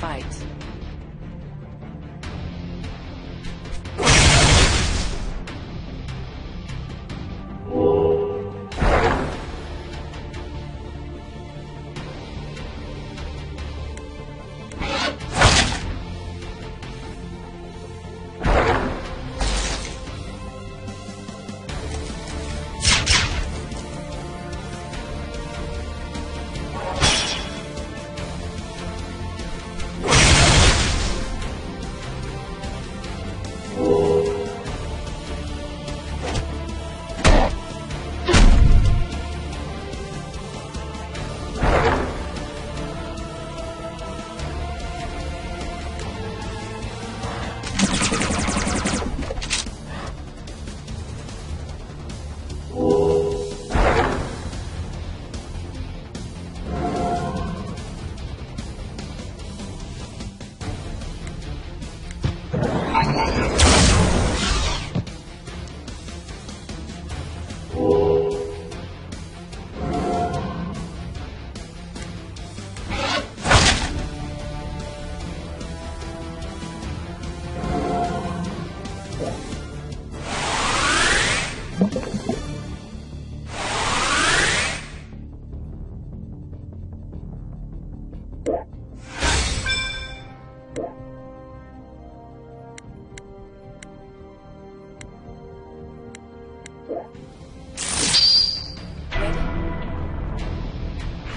Fight. Yeah.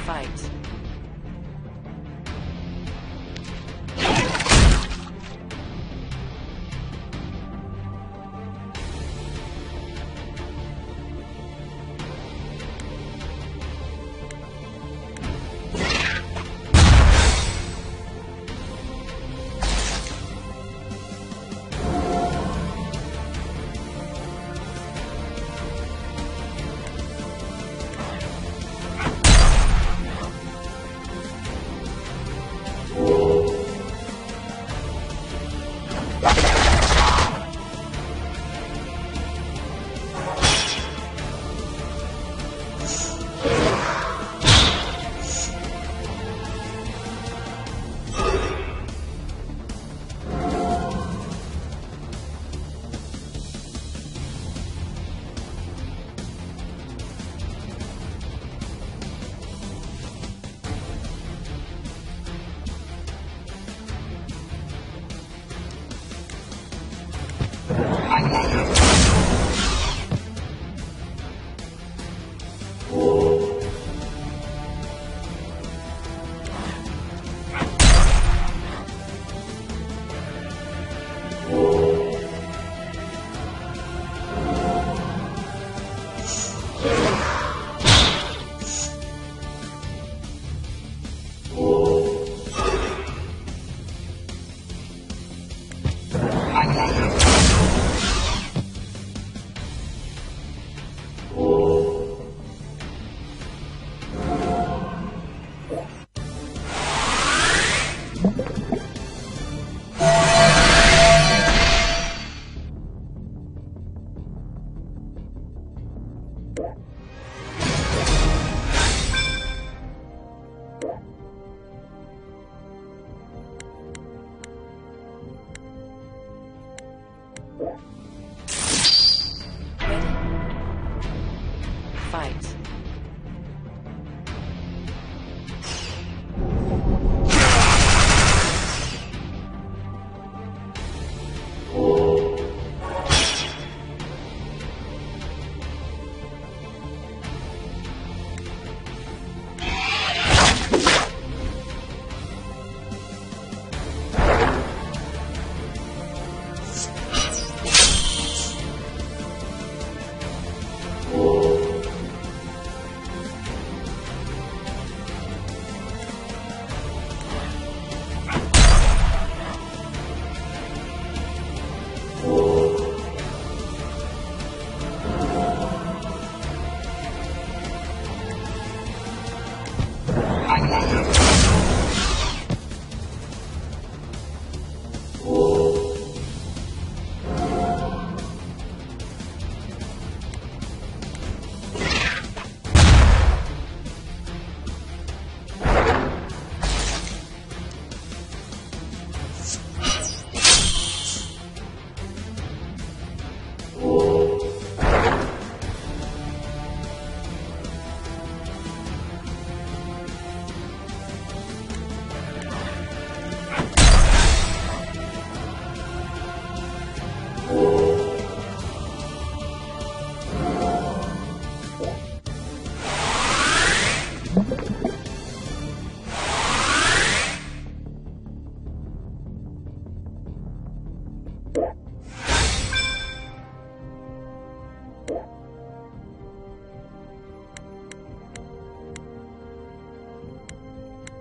Fight.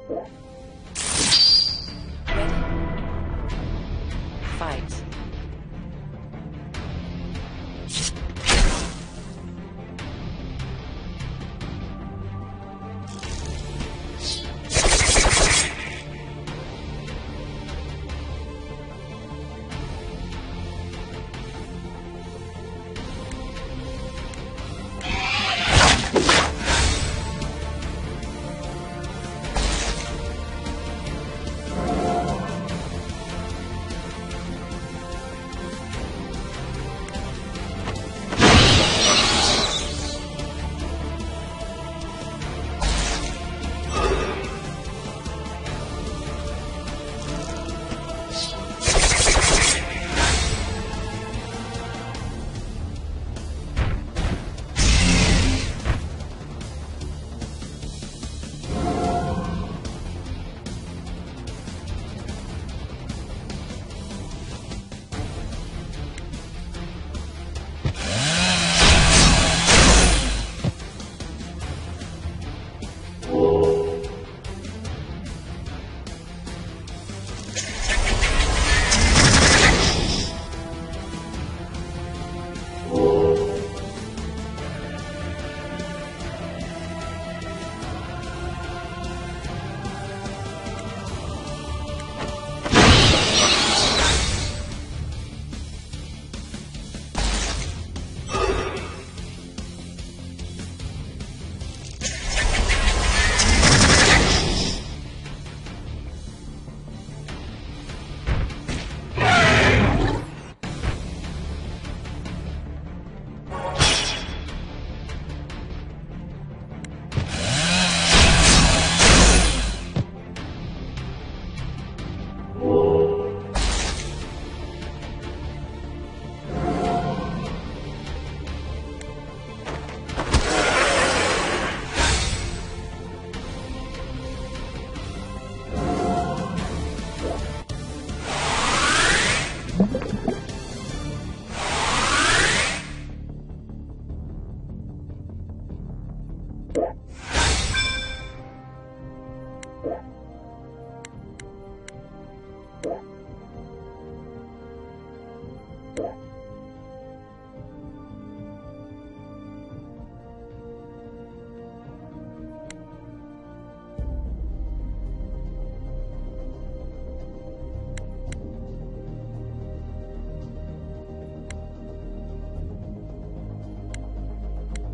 Ready. Fight.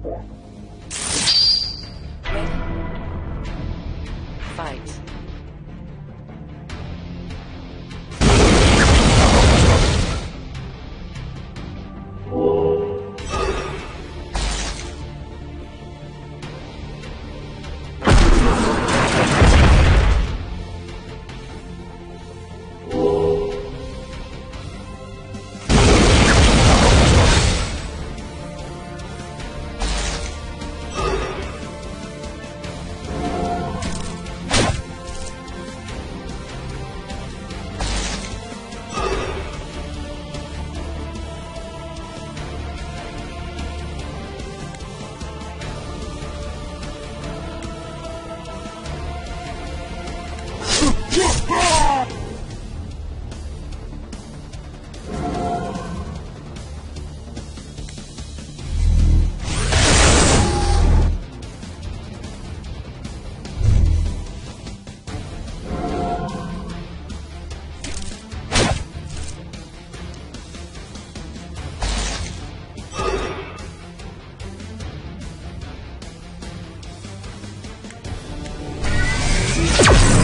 Ready.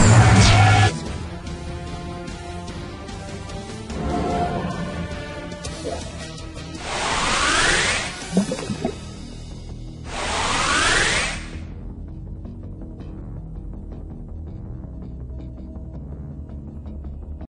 Yeah.